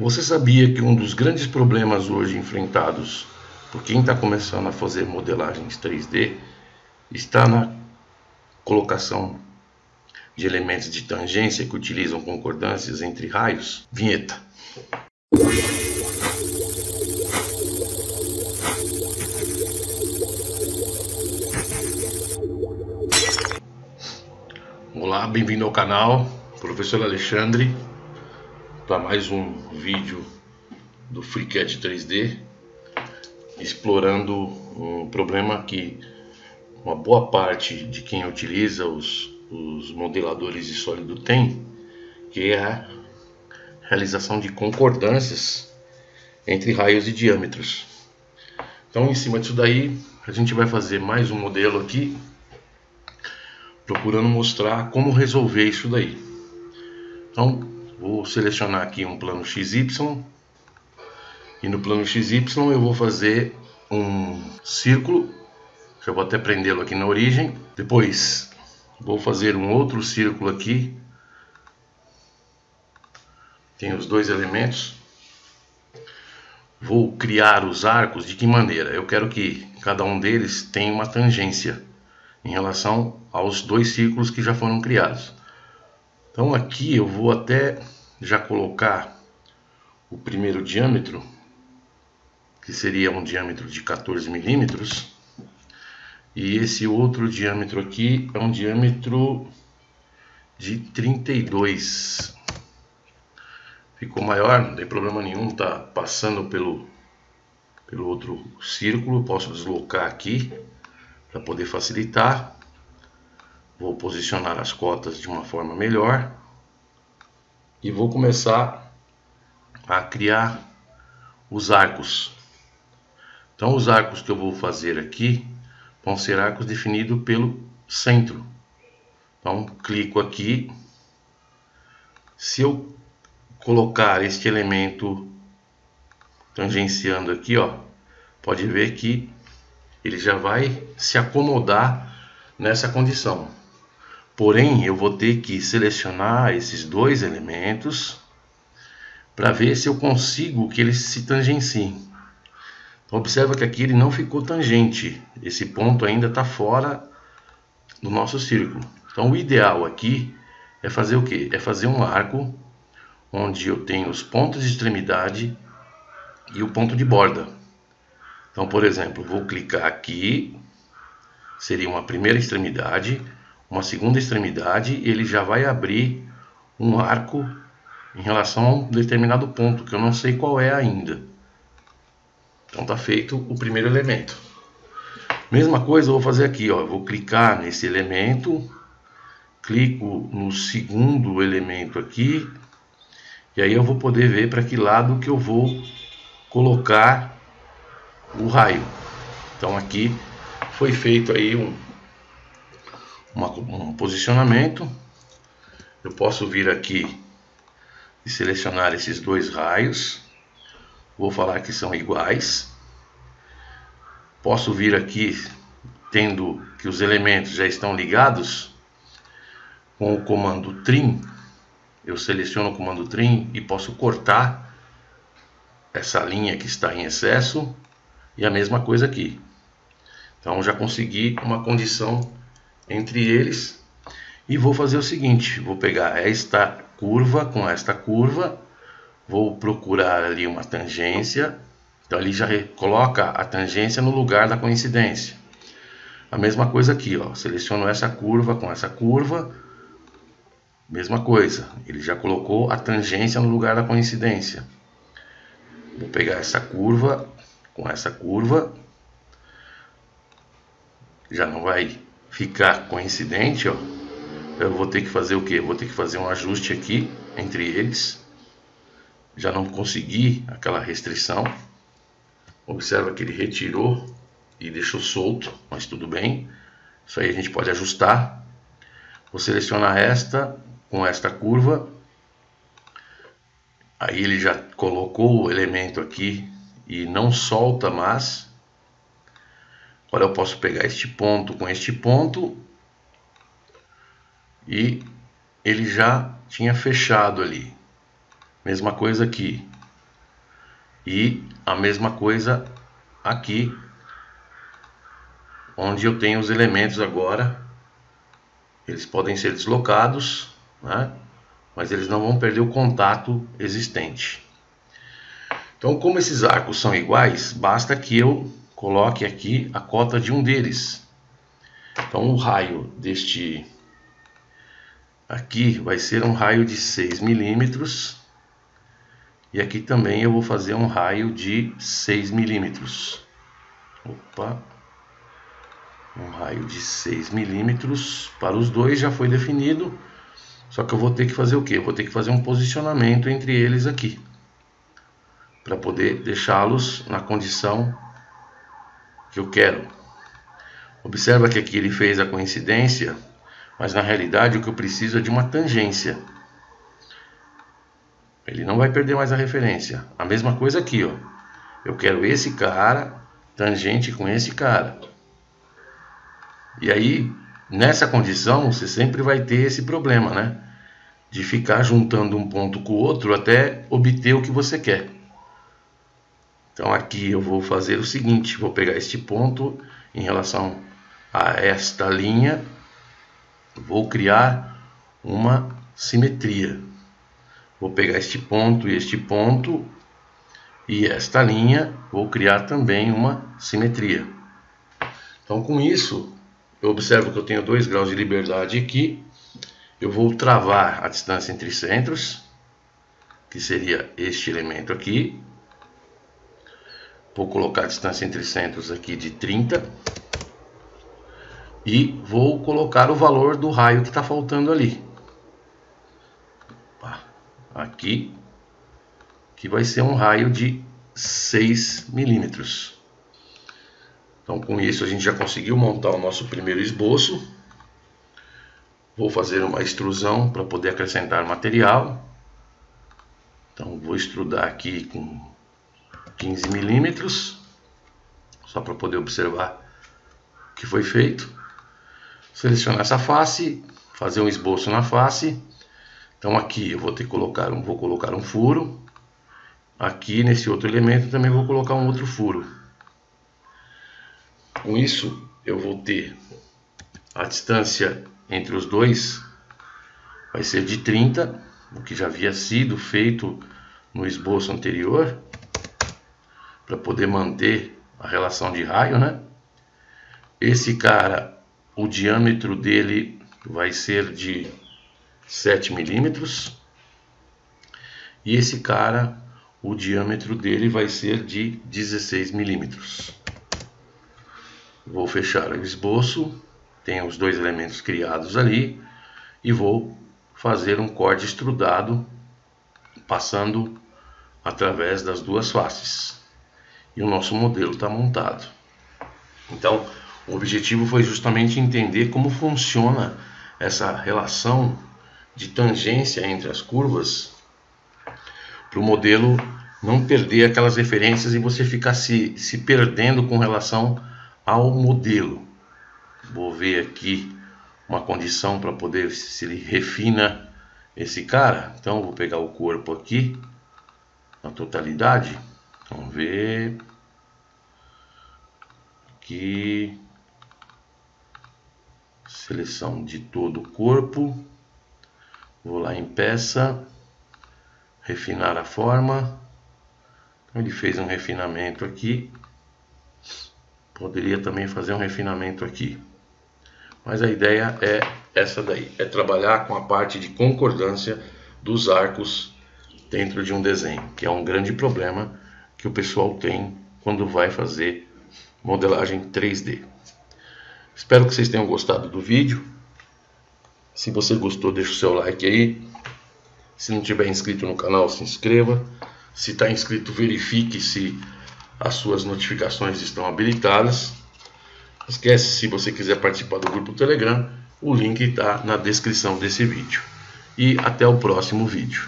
Você sabia que um dos grandes problemas hoje enfrentados por quem está começando a fazer modelagens 3D está na colocação de elementos de tangência que utilizam concordâncias entre raios? Vinheta. Olá, bem-vindo ao canal, professor Alexandre, para mais um vídeo do FreeCAD 3D, explorando um problema que uma boa parte de quem utiliza os, os modeladores de sólido tem, que é a realização de concordâncias entre raios e diâmetros. Então, em cima disso daí, a gente vai fazer mais um modelo aqui procurando mostrar como resolver isso daí. Então, vou selecionar aqui um plano XY e no plano XY eu vou fazer um círculo, já vou até prendê-lo aqui na origem. Depois vou fazer um outro círculo aqui, tem os dois elementos. Vou criar os arcos de que maneira? Eu quero que cada um deles tenha uma tangência em relação aos dois círculos que já foram criados. Então aqui eu vou até já colocar o primeiro diâmetro, que seria um diâmetro de 14 milímetros, e esse outro diâmetro aqui é um diâmetro de 32. Ficou maior, não tem problema nenhum, tá passando pelo, pelo outro círculo, posso deslocar aqui para poder facilitar. Vou posicionar as cotas de uma forma melhor e vou começar a criar os arcos. Então os arcos que eu vou fazer aqui vão ser arcos definidos pelo centro. Então clico aqui. Se eu colocar este elemento tangenciando aqui, ó, pode ver que ele já vai se acomodar nessa condição. Porém, eu vou ter que selecionar esses dois elementos para ver se eu consigo que eles se tangenciem. Então, observa que aqui ele não ficou tangente. Esse ponto ainda está fora do nosso círculo. Então, o ideal aqui é fazer o que? É fazer um arco onde eu tenho os pontos de extremidade e o ponto de borda. Então, por exemplo, vou clicar aqui, seria uma primeira extremidade, uma segunda extremidade, ele já vai abrir um arco em relação a um determinado ponto, que eu não sei qual é ainda. Então está feito o primeiro elemento. Mesma coisa eu vou fazer aqui, ó, vou clicar nesse elemento, clico no segundo elemento aqui, e aí eu vou poder ver para que lado que eu vou colocar o raio. Então aqui foi feito aí um, uma, um posicionamento. Eu posso vir aqui e selecionar esses dois raios. Vou falar que são iguais. Posso vir aqui tendo que os elementos já estão ligados com o comando trim. Eu seleciono o comando trim e posso cortar essa linha que está em excesso e a mesma coisa aqui. Então já consegui uma condição entre eles e vou fazer o seguinte, vou pegar esta curva com esta curva, vou procurar ali uma tangência, então ali já coloca a tangência no lugar da coincidência. A mesma coisa aqui, ó, seleciono essa curva com essa curva, mesma coisa, ele já colocou a tangência no lugar da coincidência. Vou pegar essa curva com essa curva. Já não vai ficar coincidente, ó. Eu vou ter que fazer o que? Vou ter que fazer um ajuste aqui entre eles. Já não consegui aquela restrição. Observa que ele retirou e deixou solto, mas tudo bem. Isso aí a gente pode ajustar. Vou selecionar esta com esta curva. Aí ele já colocou o elemento aqui e não solta mais. Agora eu posso pegar este ponto com este ponto e ele já tinha fechado ali. Mesma coisa aqui. E a mesma coisa aqui, onde eu tenho os elementos agora. Eles podem ser deslocados, né? mas eles não vão perder o contato existente. Então, como esses arcos são iguais, basta que eu coloque aqui a cota de um deles. Então, o raio deste aqui vai ser um raio de 6 milímetros. E aqui também eu vou fazer um raio de 6 milímetros. Opa! Um raio de 6 milímetros. Para os dois já foi definido. Só que eu vou ter que fazer o que? Eu vou ter que fazer um posicionamento entre eles aqui. Para poder deixá-los na condição que eu quero. Observa que aqui ele fez a coincidência, mas na realidade o que eu preciso é de uma tangência. Ele não vai perder mais a referência. A mesma coisa aqui, ó. Eu quero esse cara tangente com esse cara. E aí, nessa condição, você sempre vai ter esse problema, né? De ficar juntando um ponto com o outro até obter o que você quer. Então aqui eu vou fazer o seguinte, vou pegar este ponto em relação a esta linha, vou criar uma simetria. Vou pegar este ponto e este ponto e esta linha, vou criar também uma simetria. Então com isso, eu observo que eu tenho 2 graus de liberdade aqui. Eu vou travar a distância entre centros, que seria este elemento aqui. Vou colocar a distância entre centros aqui de 30. E vou colocar o valor do raio que está faltando ali. Aqui, que vai ser um raio de 6 milímetros. Então com isso a gente já conseguiu montar o nosso primeiro esboço. Vou fazer uma extrusão para poder acrescentar material. Então vou extrudar aqui com 15 milímetros, só para poder observar o que foi feito. Selecionar essa face, fazer um esboço na face. Então aqui eu vou ter que colocar um, vou colocar um furo. Aqui nesse outro elemento também vou colocar um outro furo. Com isso, eu vou ter a distância entre os dois vai ser de 30, o que já havia sido feito no esboço anterior, para poder manter a relação de raio, né? Esse cara, o diâmetro dele vai ser de 7 milímetros. E esse cara, o diâmetro dele vai ser de 16 milímetros. Vou fechar o esboço, tenho os dois elementos criados ali e vou fazer um corte estrudado passando através das duas faces. E o nosso modelo está montado. Então, o objetivo foi justamente entender como funciona essa relação de tangência entre as curvas para o modelo não perder aquelas referências e você ficar se, se perdendo com relação ao modelo. Vou ver aqui uma condição para poder se ele refina esse cara. Então vou pegar o corpo aqui na totalidade. Vamos ver aqui seleção de todo o corpo. Vou lá em peça, refinar a forma. Então, ele fez um refinamento aqui. Poderia também fazer um refinamento aqui. Mas a ideia é essa daí, é trabalhar com a parte de concordância dos arcos dentro de um desenho, que é um grande problema que o pessoal tem quando vai fazer modelagem 3D. Espero que vocês tenham gostado do vídeo. Se você gostou, deixa o seu like aí. Se não tiver inscrito no canal, se inscreva. Se está inscrito, verifique se as suas notificações estão habilitadas. Esquece, se você quiser participar do grupo Telegram, o link está na descrição desse vídeo. E até o próximo vídeo.